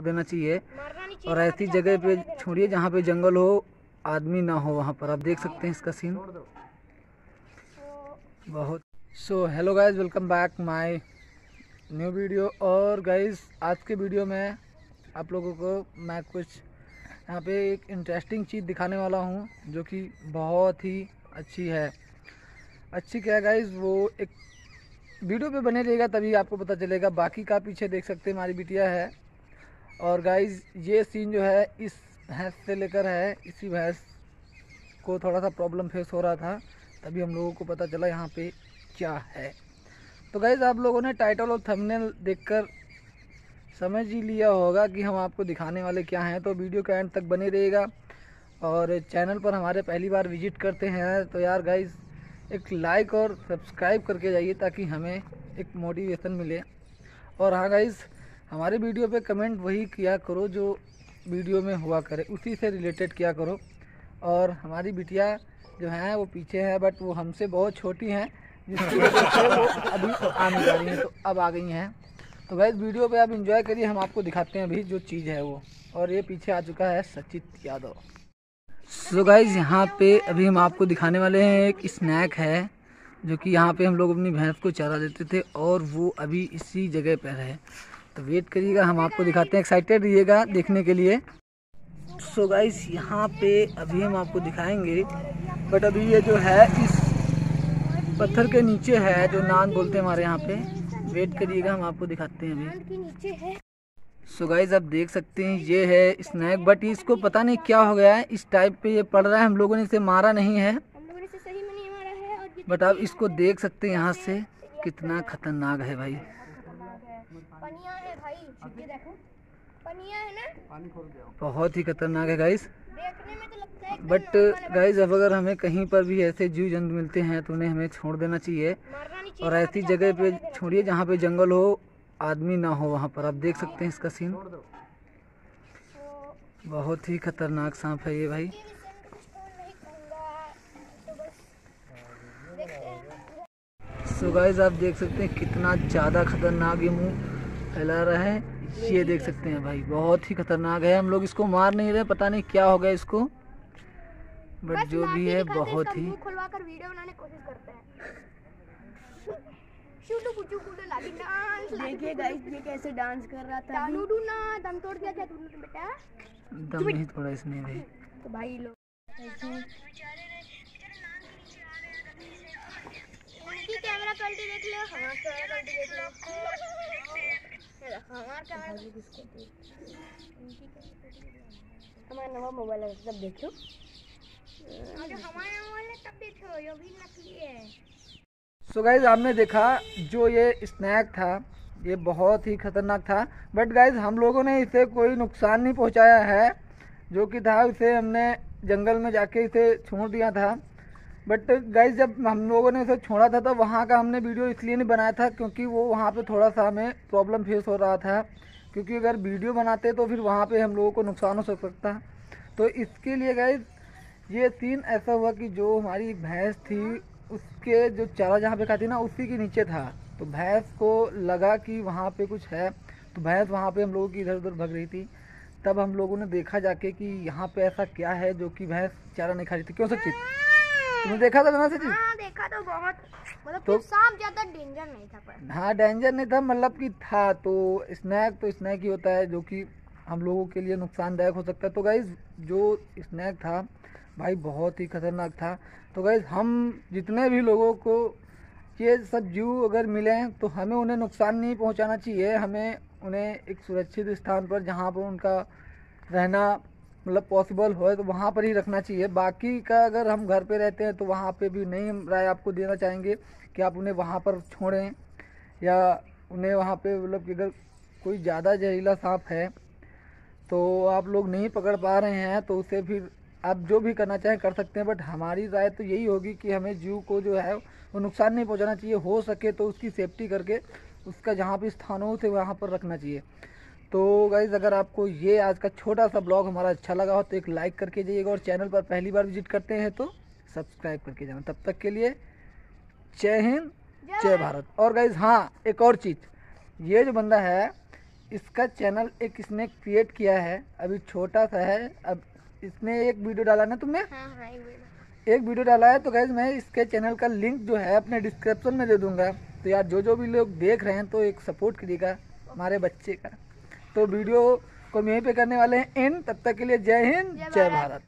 देना चाहिए। मारना नहीं चाहिए और ऐसी जगह पे छोड़िए जहाँ पे जंगल हो आदमी ना हो वहाँ पर। आप देख सकते हैं इसका सीन बहुत। So hello guys welcome back my new video और गाइज़ आज के वीडियो में आप लोगों को मैं कुछ यहाँ पे एक इंटरेस्टिंग चीज़ दिखाने वाला हूँ जो कि बहुत ही अच्छी है। अच्छी क्या है गाइज़ वो एक वीडियो पे बने रहेगा तभी आपको पता चलेगा। बाकी का पीछे देख सकते हैं हमारी बिटिया है। और गाइज़ ये सीन जो है, इस भैंस से लेकर है, इसी भैंस को थोड़ा सा प्रॉब्लम फेस हो रहा था, तभी हम लोगों को पता चला यहाँ पे क्या है। तो गाइज़ आप लोगों ने टाइटल और थंबनेल देखकर समझ ही लिया होगा कि हम आपको दिखाने वाले क्या हैं। तो वीडियो का एंड तक बने रहेगा और चैनल पर हमारे पहली बार विज़िट करते हैं तो यार गाइज़ एक लाइक और सब्सक्राइब करके जाइए ताकि हमें एक मोटिवेशन मिले। और हाँ गाइज़ हमारे वीडियो पे कमेंट वही किया करो जो वीडियो में हुआ करे, उसी से रिलेटेड किया करो। और हमारी बिटिया जो हैं, वो पीछे हैं बट वो हमसे बहुत छोटी हैं, जिसकी वो अभी आने जा रही हैं तो अब आ गई हैं। तो गाइज़ वीडियो पे आप इंजॉय करिए, हम आपको दिखाते हैं अभी जो चीज़ है वो। और ये पीछे आ चुका है सचित यादव। सो गाइज़ यहाँ पे अभी हम आपको दिखाने वाले हैं एक स्नैक है, जो कि यहाँ पे हम लोग अपनी भैंस को चारा देते थे, और वो अभी इसी जगह पर है। तो वेट करिएगा हम आपको दिखाते हैं एक्साइटेड रहिएगा देखने के लिए। सो गाइज़ यहाँ पे अभी हम आपको दिखाएँगे बट अभी ये जो है इस पत्थर के नीचे है जो नान बोलते हैं हमारे यहाँ पे। वेट करिएगा हम आपको दिखाते हैं अभी। सो गाइज़ आप देख सकते हैं ये है स्नैक बट इसको पता नहीं क्या हो गया है। इस टाइप पे ये पड़ रहा है हम लोगों ने इसे मारा नहीं है। बट आप इसको देख सकते हैं यहाँ से कितना खतरनाक है भाई। पनिया है भाई ये देखो। पनिया है ना? बहुत ही खतरनाक है गाइस देखने में तो लगता है बट गाइज़ अब अगर हमें कहीं पर भी ऐसे जीव जंतु मिलते हैं तो उन्हें हमें छोड़ देना चाहिए। मारना नहीं चाहिए और ऐसी जगह पे छोड़िए जहाँ पे जंगल हो आदमी ना हो वहाँ पर। आप देख सकते हैं इसका सीन तो बहुत ही खतरनाक सांप है ये भाई ये इसको नहीं कहूँगा तो बस देखते सो गाइज़ आप देख सकते हैं कितना ज़्यादा खतरनाक ये मुँह फैला रहा है। ये देख सकते हैं भाई बहुत ही खतरनाक है। हम लोग इसको मार नहीं रहे पता नहीं क्या हो गया इसको बट जो भी है बहुत ही। खुलवा कर वीडियो बनाने कोशिश करते हैं। शूटू कुचू कुटू लागी डांस देखिए गाइस ये कैसे डांस कर रहा था दानू डूना दम तोड़ दिया क्या तूने बेटा? दम नहीं थोड़ा इसमें भाई तो भाई लोग कैमरा क्वालिटी देख लो। हमारा कैमरा क्वालिटी देख लो। ये देखो, हमारा नवा मोबाइल है सब देखो। जो हमारा मोबाइल है तब देखो ये भी नकली है। सो गाइज़ आपने देखा जो ये स्नैक था ये बहुत ही खतरनाक था। बट गाइज़ हम लोगों ने इसे कोई नुकसान नहीं पहुँचाया है जो कि था उसे हमने जंगल में जाके इसे छोड़ दिया था। बट गाइज़ जब हम लोगों ने उसे छोड़ा था तो वहाँ का हमने वीडियो इसलिए नहीं बनाया था क्योंकि वो वहाँ पे थोड़ा सा हमें प्रॉब्लम फेस हो रहा था। क्योंकि अगर वीडियो बनाते तो फिर वहाँ पे हम लोगों को नुकसान हो सकता। तो इसके लिए गाइज़ ये सीन ऐसा हुआ कि जो हमारी भैंस थी, उसके जो चारा जहाँ पे खाती ना, उसी के नीचे था। तो भैंस को लगा कि वहाँ पे कुछ है। तो भैंस वहाँ पे हम लोगों की इधर उधर भग रही थी। तब हम लोगों ने देखा जाके कि यहाँ पे ऐसा क्या है जो कि भैंस चारा नहीं खा रही थी। क्यों सचित तुमने देखा था ना सचित हाँ देखा तो बहुत। मतलब तो- सांप ज़्यादा डेंजर नहीं था पर। हाँ डेंजर नहीं था मतलब कि था तो स्नैक तो स्नैक ही होता है जो कि हम लोगों के लिए नुकसानदायक हो सकता है। तो गाइज़ जो स्नैक था भाई बहुत ही खतरनाक था। तो गाइज़ हम जितने भी लोगों को ये सब जीव अगर मिले तो हमें उन्हें नुकसान नहीं पहुंचाना चाहिए। हमें उन्हें एक सुरक्षित स्थान पर जहाँ पर उनका रहना मतलब पॉसिबल हो तो वहाँ पर ही रखना चाहिए। बाकी का अगर हम घर पे रहते हैं तो वहाँ पे भी नहीं राय आपको देना चाहेंगे कि आप उन्हें वहाँ पर छोड़ें या उन्हें वहाँ पे मतलब कि अगर कोई ज़्यादा जहरीला सांप है तो आप लोग नहीं पकड़ पा रहे हैं तो उसे फिर आप जो भी करना चाहें कर सकते हैं बट हमारी राय तो यही होगी कि हमें जीव को जो है वो नुकसान नहीं पहुँचाना चाहिए। हो सके तो उसकी सेफ्टी करके उसका जहाँ भी स्थान हो उसे वहाँ पर रखना चाहिए। तो गाइज़ अगर आपको ये आज का छोटा सा ब्लॉग हमारा अच्छा लगा हो तो एक लाइक करके जाइएगा और चैनल पर पहली बार विज़िट करते हैं तो सब्सक्राइब करके जाना। तब तक के लिए जय हिंद जय भारत। और गाइज़ हाँ एक और चीज़ ये जो बंदा है इसका चैनल एक इसने क्रिएट किया है अभी छोटा सा है अब इसने एक वीडियो डाला ना तुमने? हाँ हाँ एक वीडियो डाला है तो गैस मैं इसके चैनल का लिंक जो है अपने डिस्क्रिप्शन में दे दूँगा। तो यार जो जो भी लोग देख रहे हैं तो एक सपोर्ट करिएगा हमारे बच्चे का। तो वीडियो को हम यहीं पे करने वाले हैं इन तब तक के लिए जय हिंद जय। भारत